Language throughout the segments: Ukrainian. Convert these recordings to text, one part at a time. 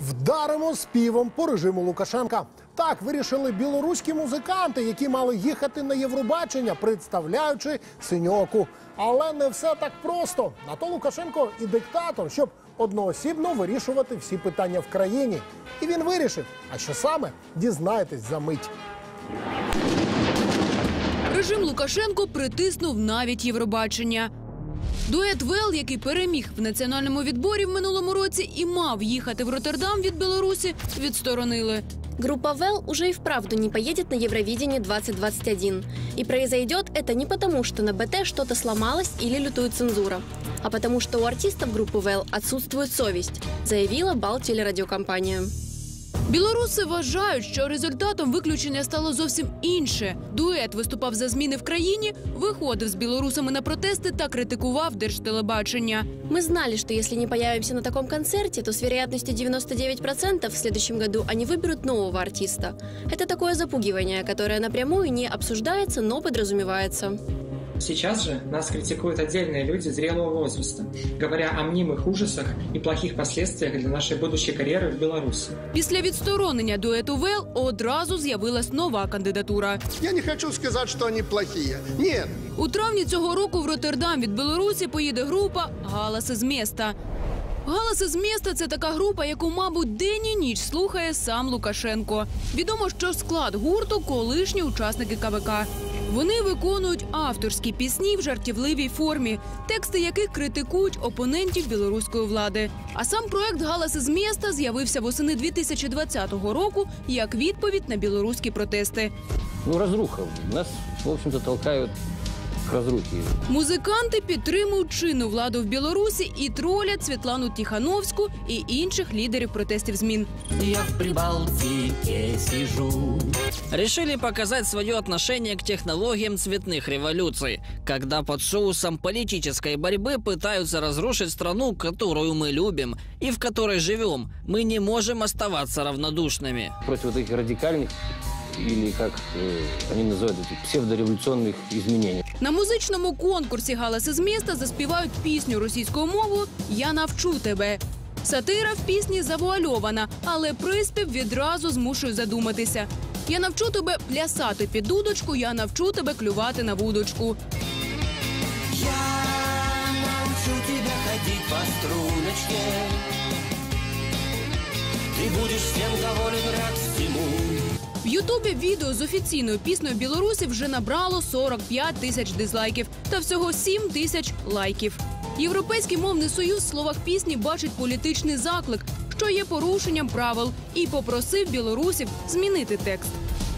Вдаримо співом по режиму Лукашенка. Так вирішили білоруські музиканти, які мали їхати на Євробачення, представляючи синьоку. Але не все так просто. На то Лукашенко і диктатор, щоб одноосібно вирішувати всі питання в країні. І він вирішив. А що саме дізнаєтесь за мить. Режим Лукашенко притиснув навіть Євробачення. Дует Вел, який переміг в національному відборі в минулому році і мав їхати в Роттердам від Білорусі, відсторонили. Группа ВЭЛ уже и вправду не поедет на Евровидение 2021. И произойдет это не потому, что на БТ что-то сломалось или лютует цензура, а потому что у артистов группы ВЭЛ отсутствует совесть, заявила Бал телерадиокомпания. Білоруси вважають, що результатом виключення стало зовсім інше. Дует виступав за зміни в країні, виходив з білорусами на протести та критикував держтелебачення. Мы знали, что если не появимся на таком концерте, то с вероятностью 99% в следующем году они выберут нового артиста. Это такое запугивание, которое напрямую не обсуждается, но подразумевается. Сейчас же нас критикуют отдельные люди зрелого возраста, говоря о мнимых ужасах и плохих последствиях для нашей будущей карьеры в Беларуси. Після відсторонення дуету Вел одразу з'явилась нова кандидатура. Я не хочу сказать, что они плохие. Нет, У травні цього року в Роттердам від Білорусі поїде група Галаси з міста. Галаси з міста це така група, яку, мабуть, день і ніч слухає сам Лукашенко. Відомо, що склад гурту колишні учасники КВК. Вони виконують авторські пісні в жартівливій формі, тексти яких критикують опонентів білоруської влади. А сам проект Галаси з міста з'явився восени 2020 року як відповідь на білоруські протести. Ну, розруха Нас, в общем-то, толкают к разрухе. Музиканти підтримують чинну владу в Білорусі і тролять Світлану Тіхановську і інших лідерів протестів змін. Я в Прибалтике сижу. Решили показать свое отношение к технологиям цветных революций, когда под соусом политической борьбы пытаются разрушить страну, которую мы любим и в которой живем. Мы не можем оставаться равнодушными. Против вот этих радикальных или, как э, они называют, этих псевдореволюционных изменений. На музичному конкурсі Галаси з міста заспівають пісню російською мовою Я навчу тебе. Сатира в пісні завуальована, але приспів відразу змушує задуматися. Я навчу тебе плясати під дудочку, я навчу тебе клювати на вудочку. Я научу тебя ходить по струночке. Ты будешь всем доволен, рад всему. В Ютубі відео з офіційною піснею Білорусі вже набрало 45 тисяч дизлайків та всього 7 тисяч лайків. Європейський мовний союз в словах пісні бачить політичний заклик, що є порушенням правил, і попросив білорусів змінити текст.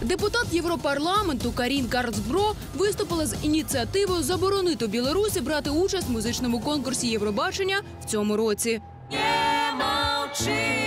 Депутат Європарламенту Карін Карцбро виступила з ініціативою заборонити Білорусі брати участь в музичному конкурсі Євробачення в цьому році. Не молчи,